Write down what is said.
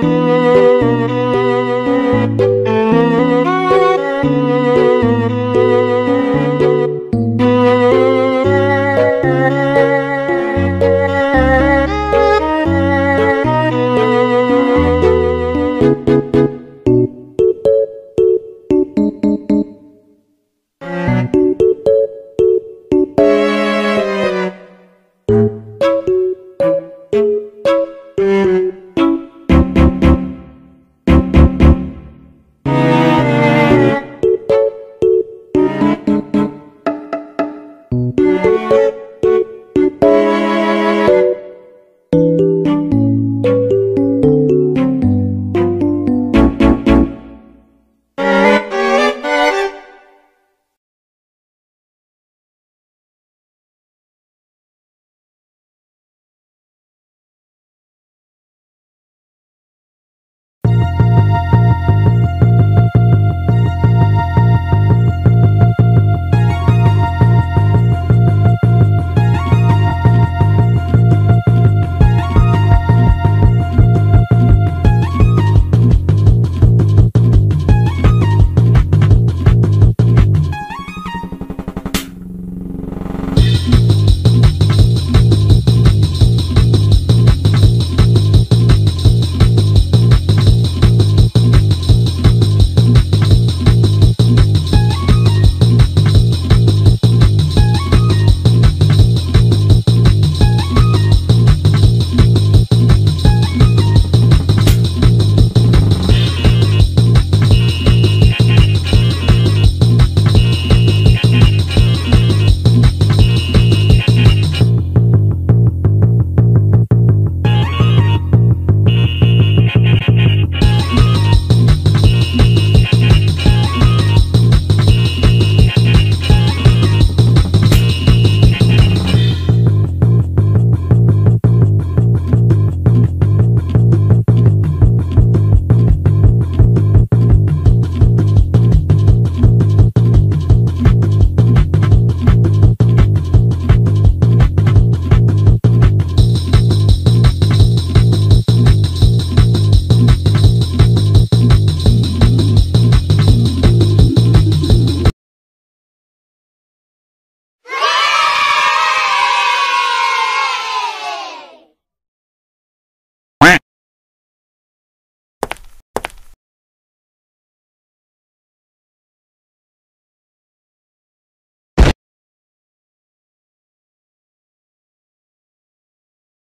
Música